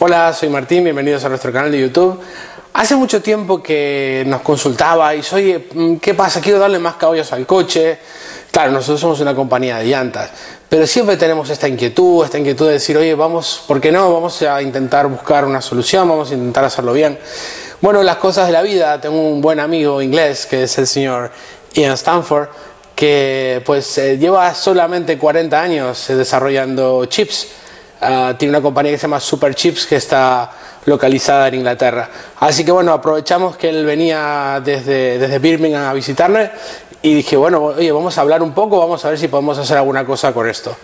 Hola, soy Martín, bienvenidos a nuestro canal de YouTube. Hace mucho tiempo que nos consultaba y oye, mm, ¿qué pasa? Quiero darle más caballos al coche. Claro, nosotros somos una compañía de llantas, pero siempre tenemos esta inquietud, esta inquietud de decir, oye, vamos, ¿por qué no? Vamos a intentar buscar una solución, vamos a intentar hacerlo bien. Bueno, las cosas de la vida, tengo un buen amigo inglés que es el señor Ian Stanford, que pues eh, lleva solamente 40 años eh, desarrollando chips. Ah, tiene una compañía que se llama Super Chips que está localizada en Inglaterra. Así que bueno, aprovechamos que él venía desde, desde Birmingham a visitarnos y dije, bueno, oye, vamos a hablar un poco, vamos a ver si podemos hacer alguna cosa con esto.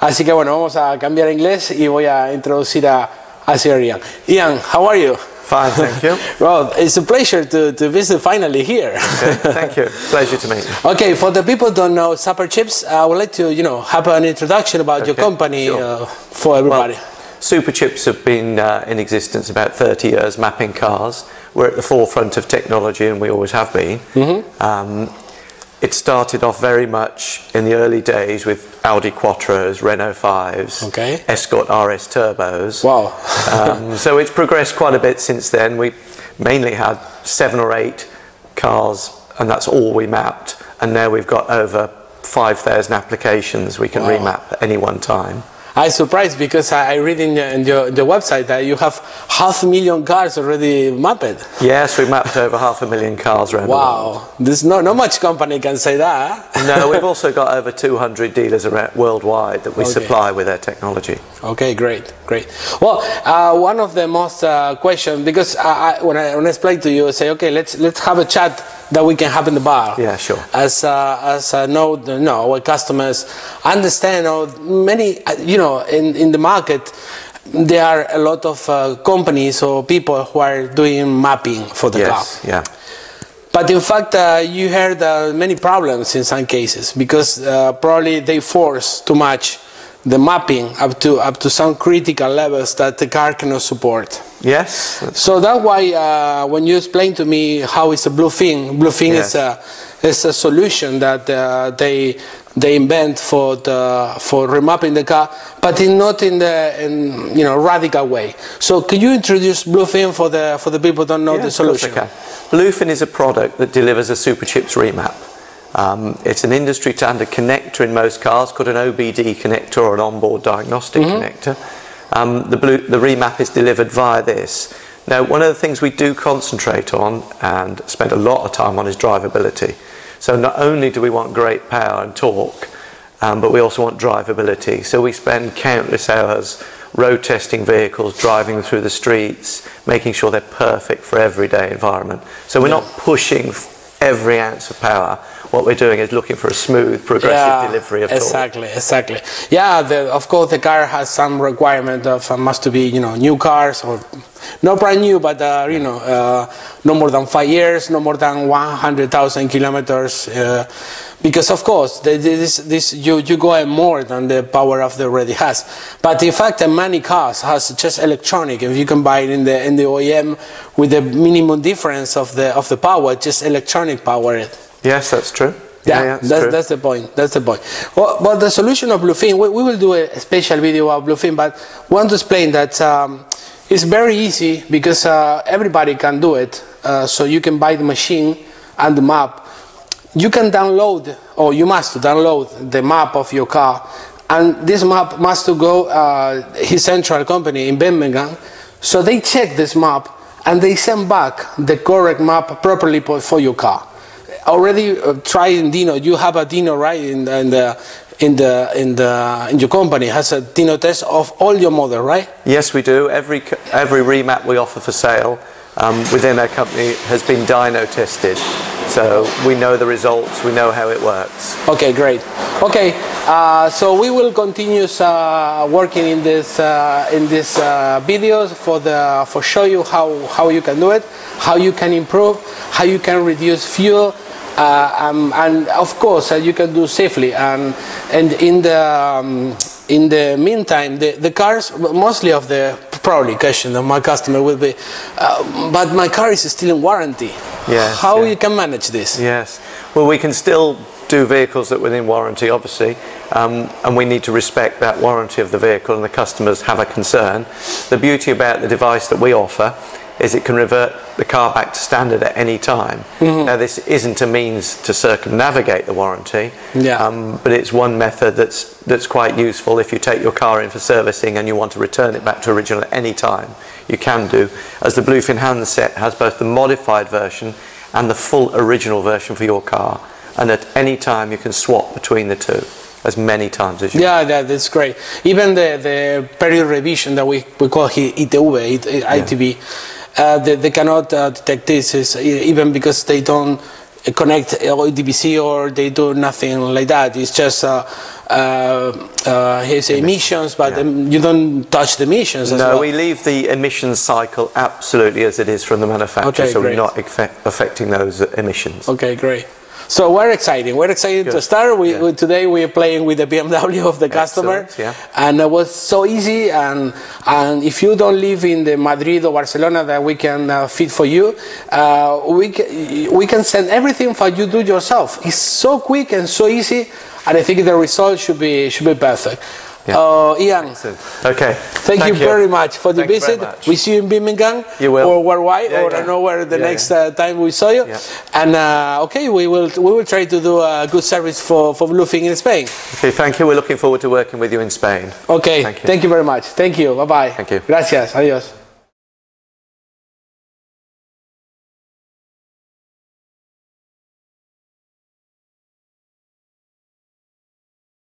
Así que bueno, vamos a cambiar a inglés y voy a introducir a, a Sir Ian. Ian, how are you? Fine, thank you. well, it's a pleasure to, to visit finally here. Okay, thank you. Pleasure to meet you. Okay, for the people who don't know Superchips, I would like to, you know, have an introduction about your company sure. uh, for everybody. Well, Superchips have been uh, in existence about 30 years, mapping cars. We're at the forefront of technology, and we always have been. Um, it started off very much in the early days with Audi Quattros, Renault 5s, Okay. Escort RS turbos. wow. um, so it's progressed quite a bit since then. We mainly had seven or eight cars, and that's all we mapped. And now we've got over 5,000 applications we can Wow. remap at any one time. I'm surprised because I I read in, the, in your, the website that you have half a million cars already mapped. Yes, we mapped over half a million cars around. Wow, there's no, not much company can say that. No, we've also got over 200 dealers around worldwide that we Okay. supply with their technology. Okay, great, great. Well, uh, one of the most uh, question because I, I, when I when I explain to you, I say, okay, let's let's have a chat that we can have in the bar. Yeah, sure. As uh, as uh, know, no, our customers understand. Or many, you know, in in the market. There are a lot of uh, companies or people who are doing mapping for the car. Yeah. But in fact, uh, you heard uh, many problems in some cases because uh, probably they force too much the mapping up to up to some critical levels that the car cannot support. Yes, So that's why uh, when you explain to me how it's a bluefin, bluefin Yes. is a is a solution that uh, they they invent for the for remapping the car, but in not in the in, you know radical way. So can you introduce bluefin for the for the people who don't know Yeah, the solution? Bluefin is a product that delivers a Superchips remap. Um, it's an industry standard connector in most cars called an OBD connector or an onboard diagnostic connector. Um, the, blue, the remap is delivered via this. Now, one of the things we do concentrate on and spend a lot of time on is drivability. So, not only do we want great power and torque, um, but we also want drivability. So we spend countless hours road testing vehicles, driving them through the streets, making sure they're perfect for everyday environment. So we're not pushing every ounce of power. What we're doing is looking for a smooth, progressive delivery of torque. exactly, exactly. Yeah, the, of course the car has some requirement of uh, must to be you know new cars or not brand new, but uh, you know uh, no more than five years, no more than one hundred thousand kilometers. Uh, because of course this, this you, you go more than the power of the already has. But in fact, many cars has just electronic. If you can buy it in the in the OEM with the minimum difference of the of the power, just electronic power it. Yes, that's true. Yeah, that's that's, true. that's the point. That's the point. Well, but the solution of Bluefin, we, we will do a special video about Bluefin, but want to explain that um, it's very easy because uh, everybody can do it. Uh, so you can buy the machine and the map. You can download, or you must download the map of your car, and this map must to go uh, his central company in Birmingham. So they check this map and they send back the correct map properly for for your car already uh, trying dyno. You have a dyno, right? In in the in the in the in your company has a dyno test of all your model, right? Yes, we do. Every, every remap we offer for sale um, within our company has been dyno tested. So we know the results, we know how it works. Okay, great. Okay, uh, so we will continue uh, working in this uh, in these uh, videos for the for show you how how you can do it, how you can improve, how you can reduce fuel. Uh, um, and of course, uh, you can do safely. And and in the um, in the meantime, the, the cars, mostly of the probably question of my customer will be, but my car is still in warranty. Yes, How yeah. you can manage this? Yes. Well, we can still do vehicles that are within warranty, obviously, um, and we need to respect that warranty of the vehicle, and the customers have a concern. The beauty about the device that we offer is it can revert the car back to standard at any time. Mm-hmm. Now, this isn't a means to circumnavigate the warranty, Yeah. um, but it's one method that's that's quite useful if you take your car in for servicing and you want to return it back to original at any time. You can do, as the Bluefin handset has both the modified version and the full original version for your car, and at any time you can swap between the two as many times as you. Yeah, that, that's great. Even the, the period revision that we, we call ITV, it- ITV, uh, they, they cannot uh, detect this, is, even because they don't uh, connect ODBC or they do nothing like that. It's just uh, uh, uh, his emissions, but yeah. um, you don't touch the emissions as No, well. we leave the emissions cycle absolutely as it is from the manufacturer, Okay, so great. we're not affecting those emissions. Okay, great. So we're excited. We're excited to start. We, we- today we are playing with the BMW of the customer, Excellent, yeah. and it was so easy. And and if you don't live in the Madrid or Barcelona, that we can uh, fit for you. Uh, we can, we can send everything for you do yourself. It's so quick and so easy, and I think the result should be should be perfect. Yeah. Uh, Ian, Okay. Thank, you, very much for the Thank visit. We see you in Birmingham You will. or worldwide, Yeah, or I yeah. don't know where the Yeah, next. Uh, time we saw you. And uh, okay, we will we will try to do a good service for for Bluefin in Spain. Okay, thank you. We're looking forward to working with you in Spain. Okay, Thank you, Thank you. very much. Thank you. Bye bye. Thank you. Gracias. Adiós.